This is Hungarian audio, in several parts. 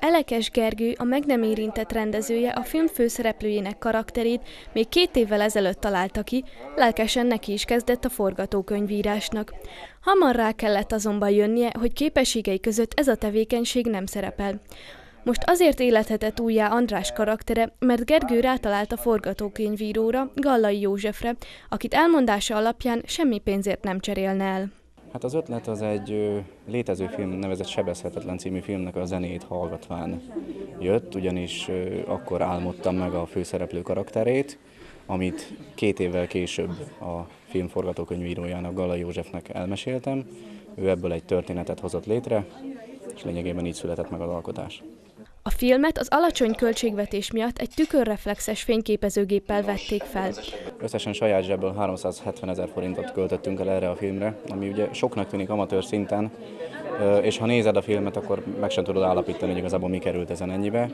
Elekes Gergő, a meg nem érintett rendezője a film főszereplőjének karakterét még két évvel ezelőtt találta ki, lelkesen neki is kezdett a forgatókönyvírásnak. Hamar rá kellett azonban jönnie, hogy képességei között ez a tevékenység nem szerepel. Most azért élethetett újjá András karaktere, mert Gergő rátalált a forgatókönyvíróra, Gallai Józsefre, akit elmondása alapján semmi pénzért nem cserélne el. Hát az ötlet az egy létező film nevezett Sebezhetetlen című filmnek a zenét hallgatván jött, ugyanis akkor álmodtam meg a főszereplő karakterét, amit két évvel később a film forgatókönyvírójának, Gala Józsefnek elmeséltem. Ő ebből egy történetet hozott létre, és lényegében így született meg az alkotás. A filmet az alacsony költségvetés miatt egy tükörreflexes fényképezőgéppel vették fel. Összesen saját zsebből 370 ezer forintot költöttünk el erre a filmre, ami ugye soknak tűnik amatőr szinten, és ha nézed a filmet, akkor meg sem tudod állapítani, hogy igazából mi került ezen ennyibe.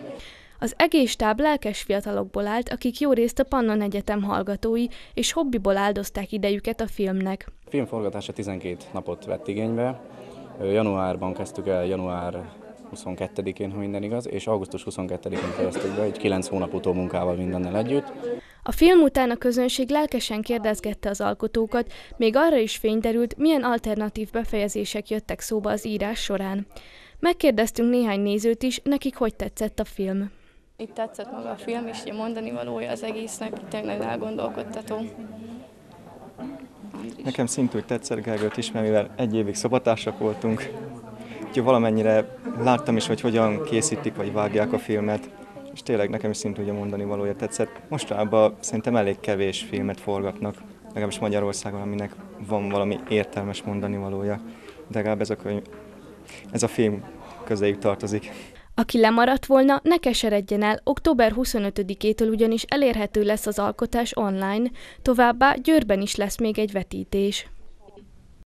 Az egész stáb lelkes fiatalokból állt, akik jó részt a Pannon Egyetem hallgatói, és hobbiból áldozták idejüket a filmnek. A film forgatása 12 napot vett igénybe. Januárban kezdtük el, január 22-én, ha minden igaz, és augusztus 22-én fejeztük be, egy 9 hónap utómunkával mindennel együtt. A film után a közönség lelkesen kérdezgette az alkotókat, még arra is fény derült, milyen alternatív befejezések jöttek szóba az írás során. Megkérdeztünk néhány nézőt is, nekik hogy tetszett a film. Itt tetszett maga a film, és mondani valója az egésznek, tényleg elgondolkodtató. Nekem szintúgy tetszett Gergőt is, mert mivel egy évig szobatársak voltunk, úgyhogy valamennyire láttam is, hogy hogyan készítik vagy vágják a filmet, és tényleg nekem is szintúgy a mondani valója tetszett. Mostanában szerintem elég kevés filmet forgatnak, legalábbis Magyarországon, aminek van valami értelmes mondani valója. De legalább ez a, könyv, ez a film közéjük tartozik. Aki lemaradt volna, ne keseredjen el, október 25-től ugyanis elérhető lesz az alkotás online, továbbá Győrben is lesz még egy vetítés.